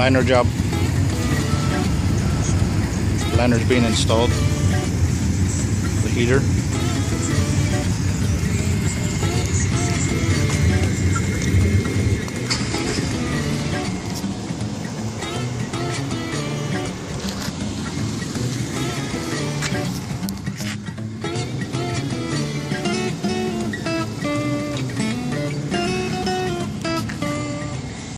liner job. Liner's being installed. The heater.